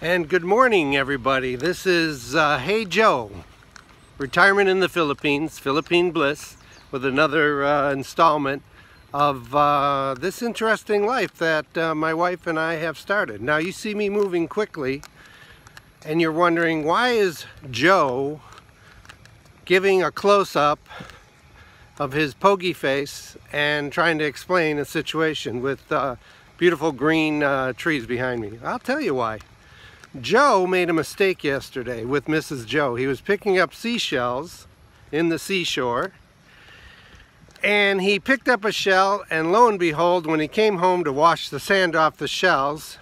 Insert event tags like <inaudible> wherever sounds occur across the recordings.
And good morning, everybody. This is uh, Hey Joe, retirement in the Philippines, Philippine Bliss, with another uh, installment of uh, this interesting life that uh, my wife and I have started. Now, you see me moving quickly, and you're wondering why is Joe giving a close-up of his pokey face and trying to explain a situation with uh, beautiful green uh, trees behind me. I'll tell you why. Joe made a mistake yesterday with Mrs. Joe. He was picking up seashells in the seashore and he picked up a shell and lo and behold when he came home to wash the sand off the shells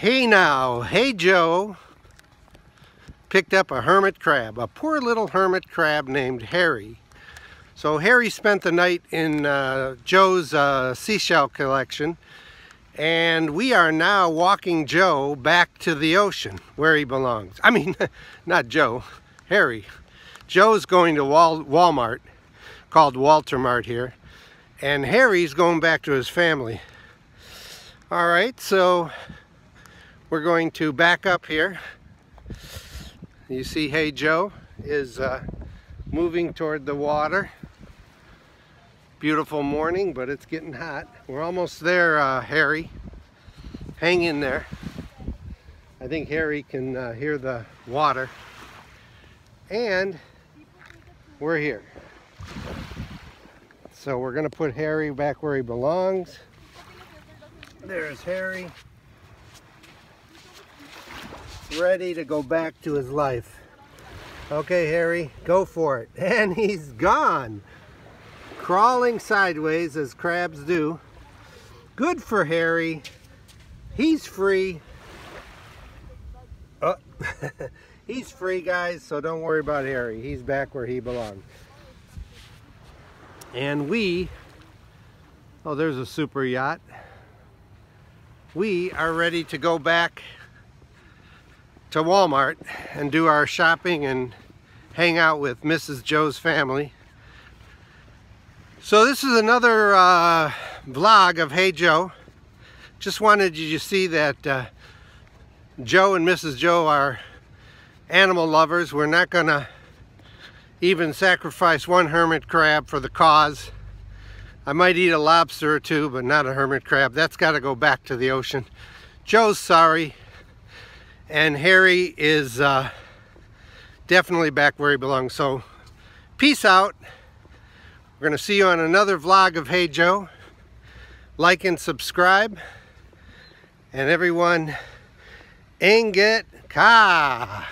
hey now hey Joe picked up a hermit crab a poor little hermit crab named Harry so Harry spent the night in uh, Joe's uh, seashell collection and we are now walking Joe back to the ocean where he belongs. I mean, <laughs> not Joe, Harry. Joe's going to Wal Walmart, called Walter Mart here, and Harry's going back to his family. All right, so we're going to back up here. You see, Hey Joe is uh, moving toward the water. Beautiful morning, but it's getting hot. We're almost there, uh, Harry. Hang in there. I think Harry can uh, hear the water. And we're here. So we're gonna put Harry back where he belongs. There's Harry. Ready to go back to his life. Okay, Harry, go for it. <laughs> And he's gone crawling sideways as crabs do. Good for Harry. He's free. Oh, <laughs> he's free, guys, so don't worry about Harry. He's back where he belongs. And we, oh, there's a super yacht. We are ready to go back to Walmart and do our shopping and hang out with Mrs. Joe's family. So this is another uh, vlog of Hey Joe. Just wanted you to see that uh, Joe and Mrs. Joe are animal lovers. We're not gonna even sacrifice one hermit crab for the cause. I might eat a lobster or two, but not a hermit crab. That's gotta go back to the ocean. Joe's sorry, and Harry is uh, definitely back where he belongs. So peace out. We're going to see you on another vlog of Hey Joe. Like and subscribe. And everyone, Inget Ka.